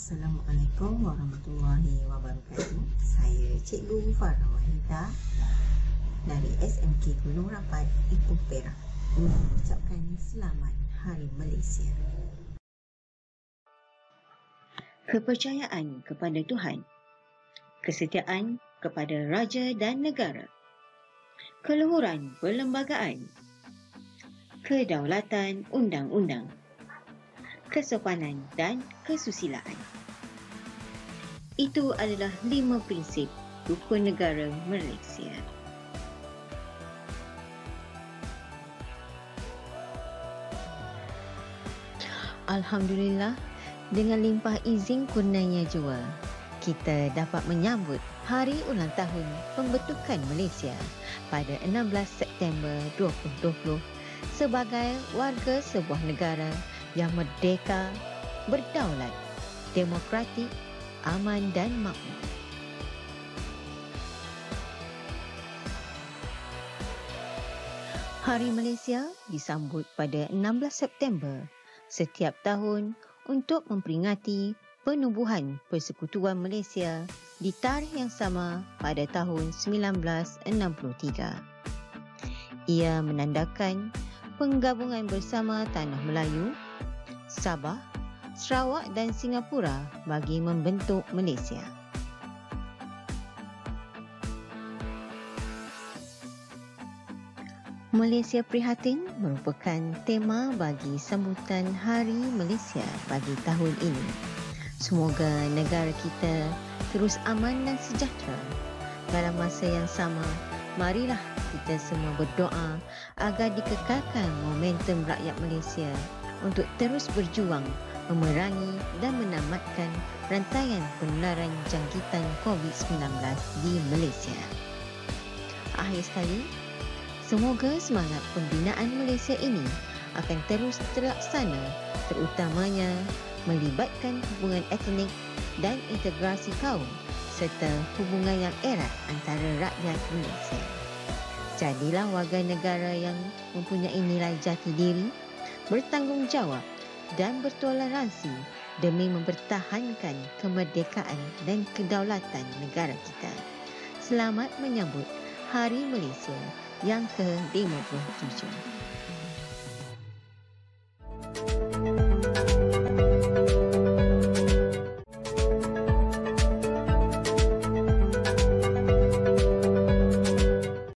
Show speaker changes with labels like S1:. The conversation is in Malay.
S1: Assalamualaikum warahmatullahi wabarakatuh. Saya Cikgu Farah Wahida dari SMK Gunung Rapat, Ipoh Perak mengucapkan selamat Hari Malaysia.
S2: Kepercayaan kepada Tuhan Kesetiaan kepada Raja dan Negara Keluhuran Perlembagaan Kedaulatan Undang-Undang Kesopanan dan Kesusilaan Itu adalah lima prinsip rukun negara Malaysia. Alhamdulillah, dengan limpah izin kurnianya jua, kita dapat menyambut Hari Ulang Tahun Pembentukan Malaysia pada 16 September 2020 sebagai warga sebuah negara yang merdeka, berdaulat, demokratik, aman dan makmur. Hari Malaysia disambut pada 16 September setiap tahun untuk memperingati penubuhan Persekutuan Malaysia di tarikh yang sama pada tahun 1963. Ia menandakan penggabungan bersama Tanah Melayu, Sabah, Sarawak dan Singapura bagi membentuk Malaysia. Malaysia Prihatin merupakan tema bagi sambutan Hari Malaysia bagi tahun ini. Semoga negara kita terus aman dan sejahtera. Dalam masa yang sama, marilah kita semua berdoa agar dikekalkan momentum rakyat Malaysia untuk terus berjuang memerangi dan menamatkan rantaian penularan jangkitan COVID-19 di Malaysia. Akhir sekali, Semoga semangat pembinaan Malaysia ini akan terus terlaksana terutamanya melibatkan hubungan etnik dan integrasi kaum serta hubungan yang erat antara rakyat Malaysia. Jadilah warga negara yang mempunyai nilai jati diri, bertanggungjawab dan bertoleransi demi mempertahankan kemerdekaan dan kedaulatan negara kita. Selamat menyambut Hari Malaysia yang ke-57.